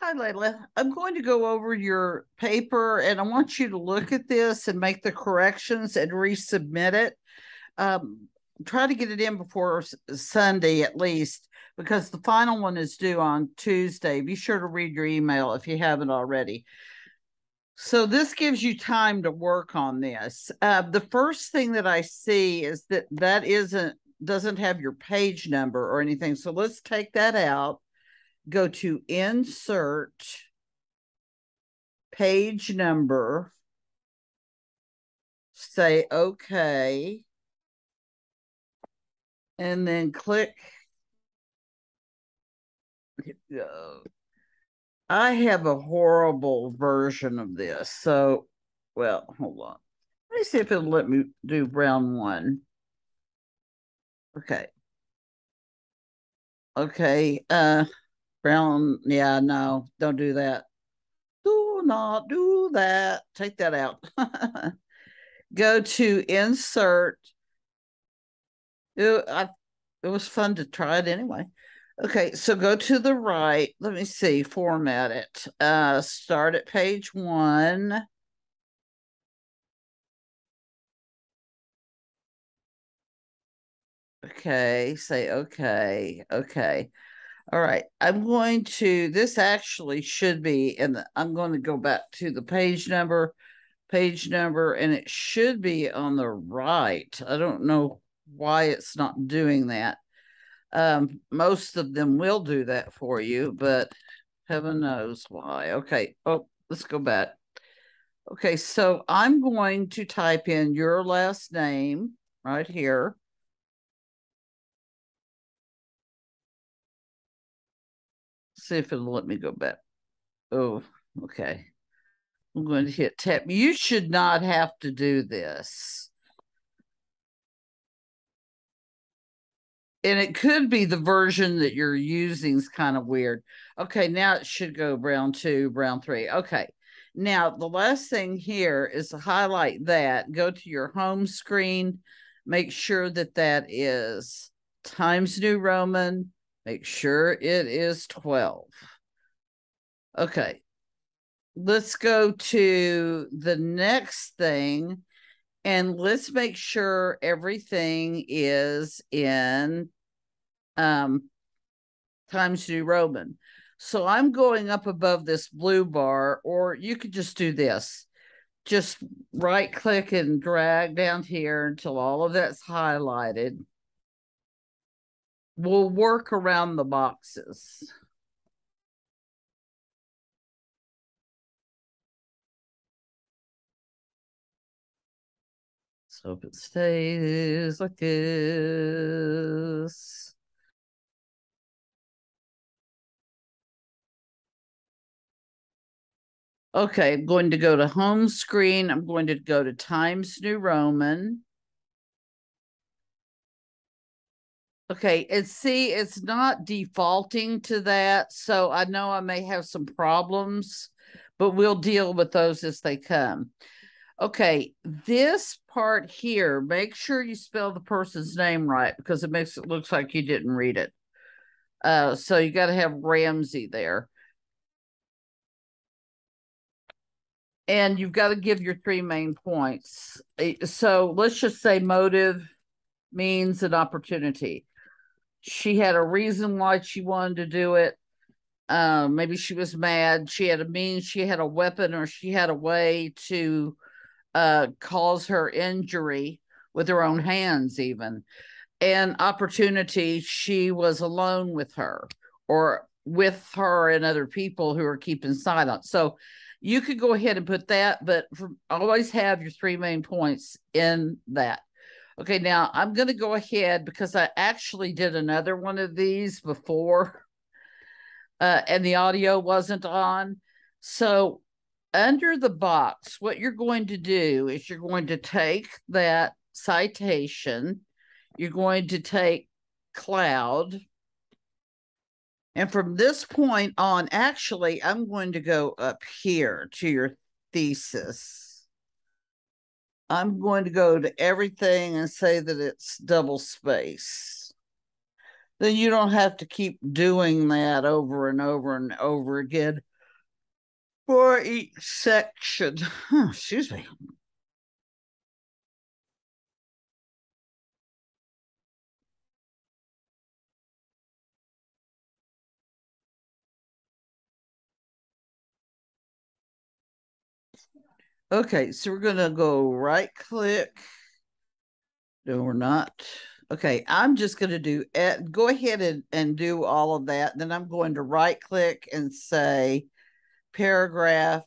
Hi, Laila. I'm going to go over your paper and I want you to look at this and make the corrections and resubmit it. Um, try to get it in before Sunday at least because the final one is due on Tuesday. Be sure to read your email if you haven't already. So this gives you time to work on this. Uh, the first thing that I see is that that isn't doesn't have your page number or anything. So let's take that out. Go to insert page number. Say okay. And then click. I have a horrible version of this. So, well, hold on. Let me see if it'll let me do round one. Okay. Okay. Uh, brown. Yeah, no, don't do that. Do not do that. Take that out. Go to insert. It, I, it was fun to try it anyway. Okay, so go to the right. Let me see, format it. Uh, start at page one. Okay, say okay, okay. All right, I'm going to, this actually should be, and I'm going to go back to the page number, page number, and it should be on the right. I don't know why it's not doing that. Um, most of them will do that for you, but heaven knows why. Okay. Oh, let's go back. Okay, so I'm going to type in your last name right here. See if it'll let me go back. Oh, okay. I'm going to hit tap. You should not have to do this. and it could be the version that you're using is kind of weird. Okay, now it should go round two, round three. Okay. Now, the last thing here is to highlight that, go to your home screen, make sure that that is Times New Roman, make sure it is 12. Okay, let's go to the next thing and let's make sure everything is in um, Times New Roman. So I'm going up above this blue bar, or you could just do this. Just right click and drag down here until all of that's highlighted. We'll work around the boxes. So if it stays like this. Okay, I'm going to go to home screen. I'm going to go to Times New Roman. Okay, and see, it's not defaulting to that. So I know I may have some problems, but we'll deal with those as they come. Okay, this part here, make sure you spell the person's name right because it makes it looks like you didn't read it. Uh, so you got to have Ramsey there. and you've got to give your three main points. Eh, so let's just say motive means an opportunity. She had a reason why she wanted to do it. Um, maybe she was mad. She had a means, she had a weapon, or she had a way to uh, cause her injury with her own hands, even. And opportunity, she was alone with her or with her and other people who are keeping silent. So you could go ahead and put that, but always have your three main points in that. Okay, now I'm going to go ahead because I actually did another one of these before uh, and the audio wasn't on. So, under the box, what you're going to do is you're going to take that citation, you're going to take cloud, and from this point on, actually, I'm going to go up here to your thesis. I'm going to go to everything and say that it's double space. Then you don't have to keep doing that over and over and over again. for each section. Excuse me. Okay, so we're gonna go right click. No, we're not. Okay, I'm just gonna do it. Go ahead and, and do all of that. Then I'm going to right click and say paragraph.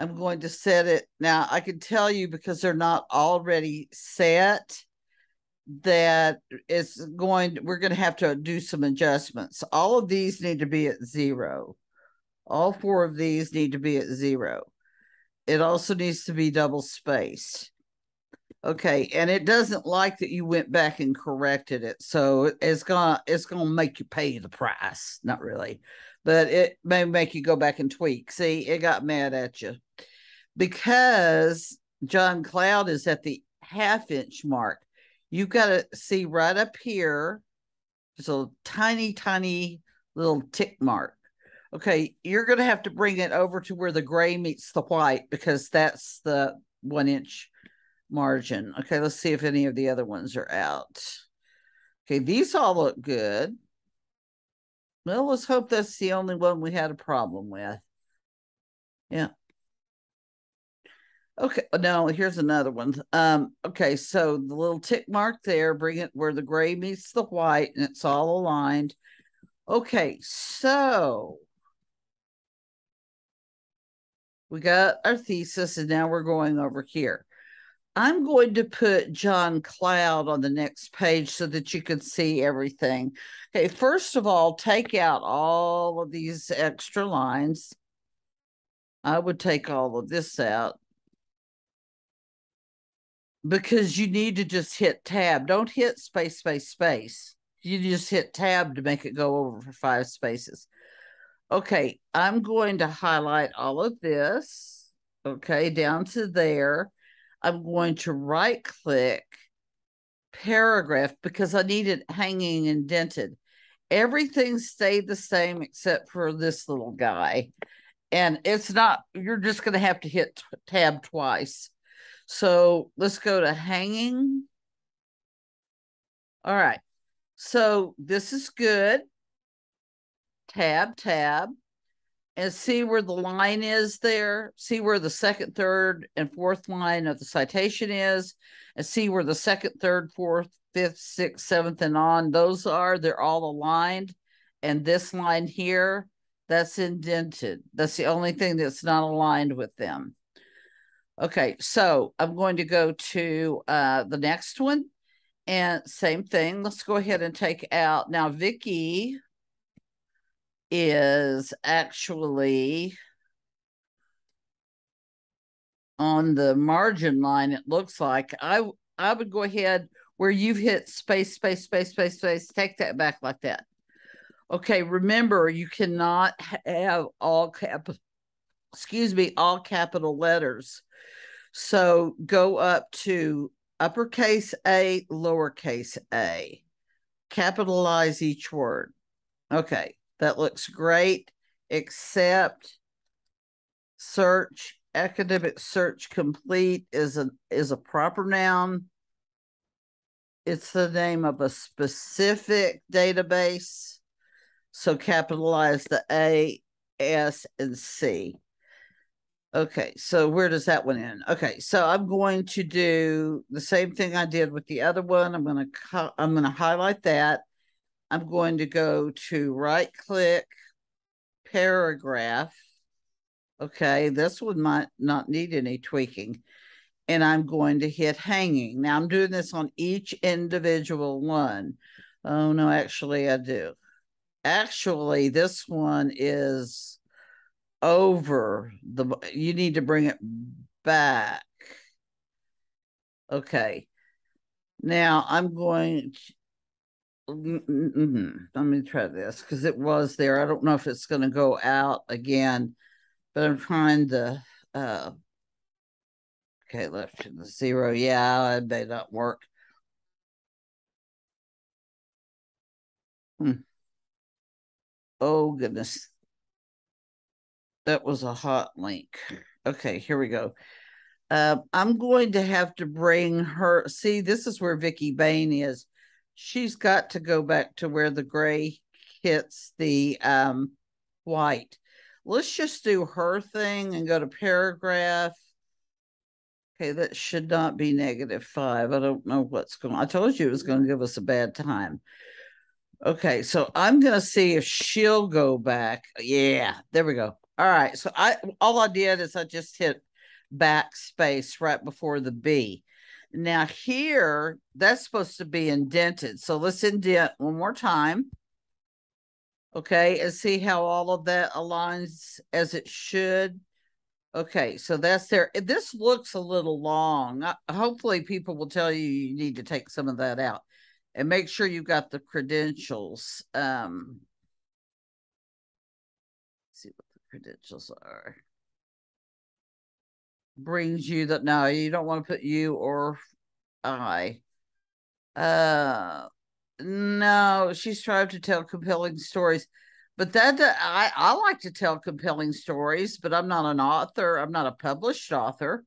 I'm going to set it. Now I can tell you because they're not already set that it's going we're going to have to do some adjustments. All of these need to be at zero. All four of these need to be at zero. It also needs to be double spaced. Okay, and it doesn't like that you went back and corrected it. So it's gonna it's gonna make you pay the price. Not really, but it may make you go back and tweak. See, it got mad at you because John Cloud is at the half inch mark. You've got to see right up here. There's a tiny, tiny little tick mark. Okay, you're going to have to bring it over to where the gray meets the white because that's the one inch margin. Okay, let's see if any of the other ones are out. Okay, these all look good. Well, let's hope that's the only one we had a problem with. Yeah. Okay, no, here's another one. Um, okay, so the little tick mark there, bring it where the gray meets the white and it's all aligned. Okay, so we got our thesis and now we're going over here. I'm going to put John Cloud on the next page so that you can see everything. Okay, first of all, take out all of these extra lines. I would take all of this out because you need to just hit tab. Don't hit space, space, space. You just hit tab to make it go over for five spaces. Okay, I'm going to highlight all of this, okay, down to there. I'm going to right click paragraph because I need it hanging indented. Everything stayed the same except for this little guy. And it's not, you're just going to have to hit tab twice. So let's go to hanging. All right. So this is good tab, tab, and see where the line is there. See where the second, third, and fourth line of the citation is, and see where the second, third, fourth, fifth, sixth, seventh, and on those are. They're all aligned. And this line here, that's indented. That's the only thing that's not aligned with them. Okay, so I'm going to go to uh, the next one. And same thing. Let's go ahead and take out now Vicky is actually on the margin line it looks like. I i would go ahead where you've hit space space space space space take that back like that. Okay remember you cannot have all cap excuse me all capital letters. So go up to uppercase a lowercase a. Capitalize each word. Okay that looks great, except search academic search complete is a is a proper noun. It's the name of a specific database. So capitalize the A, S, and C. Okay, so where does that one end? Okay, so I'm going to do the same thing I did with the other one. I'm going to I'm going to highlight that. I'm going to go to right click paragraph. Okay, this one might not need any tweaking. And I'm going to hit hanging. Now I'm doing this on each individual one. Oh, no, actually, I do. Actually, this one is over the, you need to bring it back. Okay. Now I'm going to, Mm-mm. Let me try this because it was there. I don't know if it's going to go out again, but I'm trying to. Uh, okay, left to the zero. Yeah, it may not work. Hmm. Oh, goodness. that was a hot link. Okay, here we go. Uh, I'm going to have to bring her. See, this is where Vicky Bain is. She's got to go back to where the gray hits the um, white. Let's just do her thing and go to paragraph. Okay, that should not be negative five. I don't know what's going. I told you it was going to give us a bad time. Okay, so I'm going to see if she'll go back. Yeah, there we go. All right, so I all I did is I just hit backspace right before the B. Now here, that's supposed to be indented. So let's indent one more time. Okay, and see how all of that aligns as it should. Okay, so that's there. This looks a little long. Hopefully, people will tell you you need to take some of that out and make sure you've got the credentials. Um, see what the credentials are. Brings you that no, you don't want to put you or I. Uh, no, she strived to tell compelling stories, but that I I like to tell compelling stories, but I'm not an author. I'm not a published author.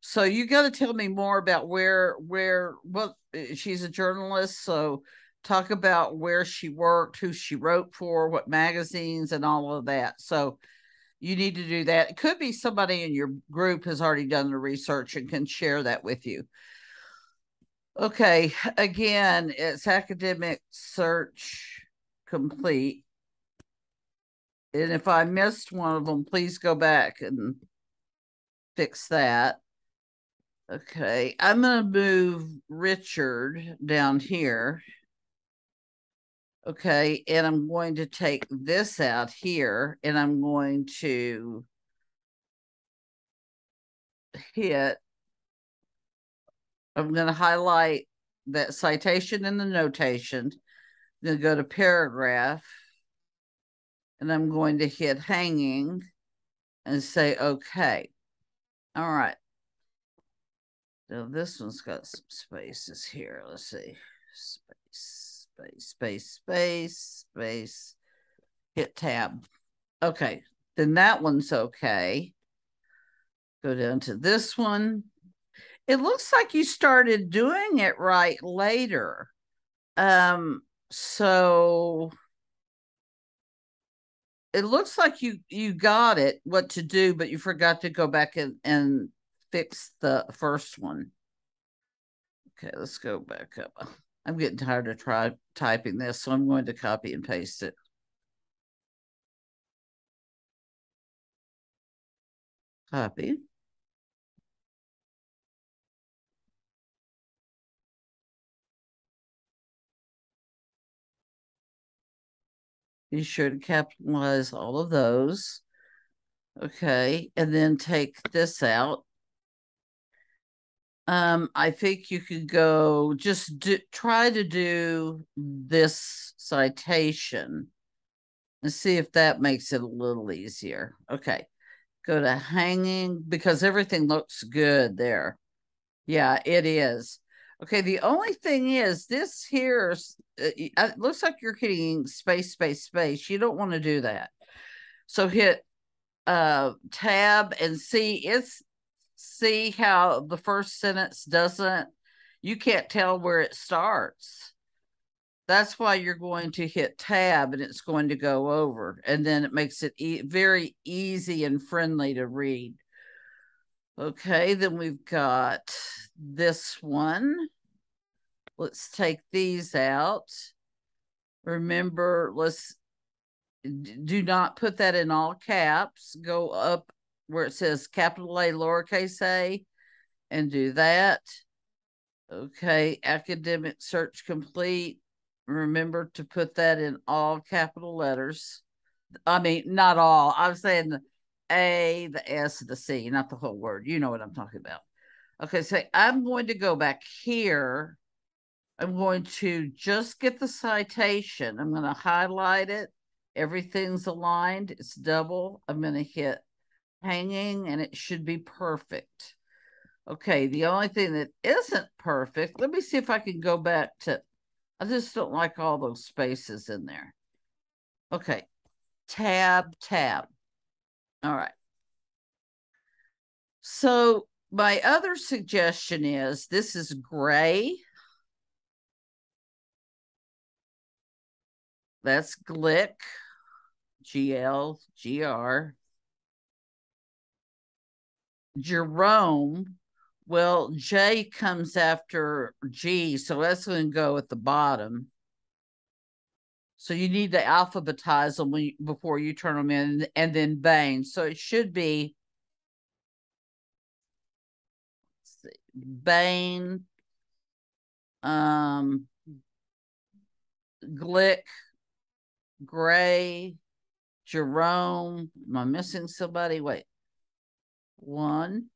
So you got to tell me more about where where what she's a journalist, so talk about where she worked, who she wrote for, what magazines, and all of that. So you need to do that. It could be somebody in your group has already done the research and can share that with you. Okay, again, it's academic search complete. And if I missed one of them, please go back and fix that. Okay, I'm going to move Richard down here. Okay, and I'm going to take this out here and I'm going to hit, I'm going to highlight that citation and the notation. To go to paragraph and I'm going to hit hanging and say, okay. All right. Now this one's got some spaces here. Let's see. Space, space, space, space, space. Hit tab. Okay. Then that one's okay. Go down to this one. It looks like you started doing it right later. Um, so it looks like you you got it what to do, but you forgot to go back and, and fix the first one. Okay, let's go back up. I'm getting tired of try typing this, so I'm going to copy and paste it. Copy. Be sure to capitalize all of those. Okay, and then take this out um, I think you could go just do, try to do this citation and see if that makes it a little easier. Okay. Go to hanging because everything looks good there. Yeah, it is. Okay, the only thing is this here uh, it looks like you're hitting space, space, space. You don't want to do that. So hit uh tab and see it's see how the first sentence doesn't, you can't tell where it starts. That's why you're going to hit tab and it's going to go over. And then it makes it e very easy and friendly to read. Okay, then we've got this one. Let's take these out. Remember, let's do not put that in all caps. Go up where it says capital A, lowercase a, and do that. Okay, academic search complete. Remember to put that in all capital letters. I mean, not all. I was saying the A, the S, the C, not the whole word. You know what I'm talking about. Okay, so I'm going to go back here. I'm going to just get the citation. I'm going to highlight it. Everything's aligned. It's double. I'm going to hit hanging and it should be perfect. Okay, the only thing that isn't perfect, let me see if I can go back to, I just don't like all those spaces in there. Okay, tab, tab. All right. So my other suggestion is this is gray. That's Glick, G L G R. Jerome, well, J comes after G, so that's going to go at the bottom. So you need to alphabetize them you, before you turn them in, and then Bain. So it should be Bain, um, Glick, Gray, Jerome. Am I missing somebody? Wait. One.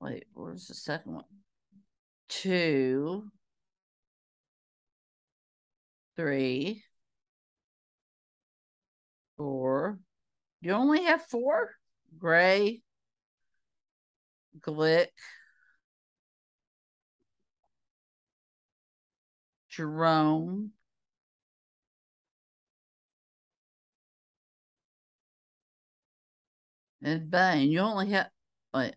Wait, where's the second one? Two. Three. Four. You only have four? Gray. Glick. Jerome. And Bain. You only have wait.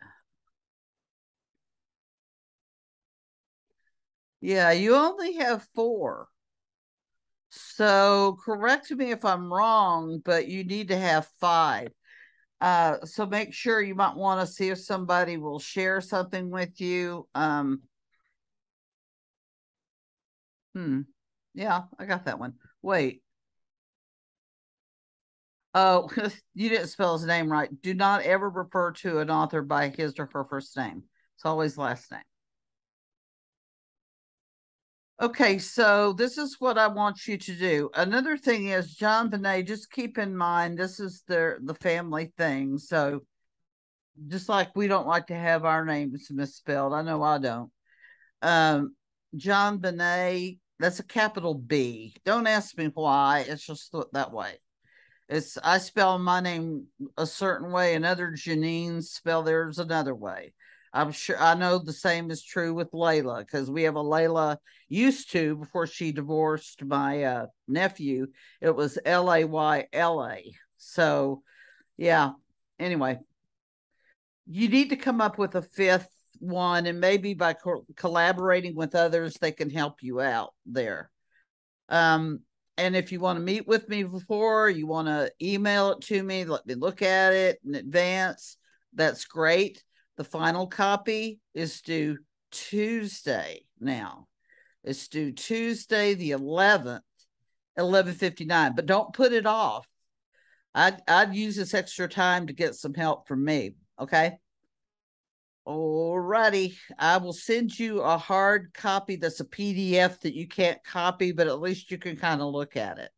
Yeah, you only have four. So correct me if I'm wrong, but you need to have five. Uh, so make sure you might want to see if somebody will share something with you. Um, hmm. Yeah, I got that one. Wait. Oh, you didn't spell his name right. Do not ever refer to an author by his or her first name. It's always last name. Okay, so this is what I want you to do. Another thing is JonBenét, just keep in mind this is the the family thing. So just like we don't like to have our names misspelled. I know I don't. Um JonBenét, that's a capital B. Don't ask me why. It's just that way. It's I spell my name a certain way, and other Janines spell theirs another way. I'm sure I know the same is true with Laila because we have a Layla used to before she divorced my uh, nephew. It was L A Y L A. So, yeah. Anyway, you need to come up with a fifth one, and maybe by co- collaborating with others, they can help you out there. Um, and if you want to meet with me before, you want to email it to me, let me look at it in advance. That's great the final copy is due Tuesday now. It's due Tuesday, the 11th, 11.59. But don't put it off. I'd, I'd use this extra time to get some help from me. Okay. All righty. I will send you a hard copy that's a PDF that you can't copy, but at least you can kind of look at it.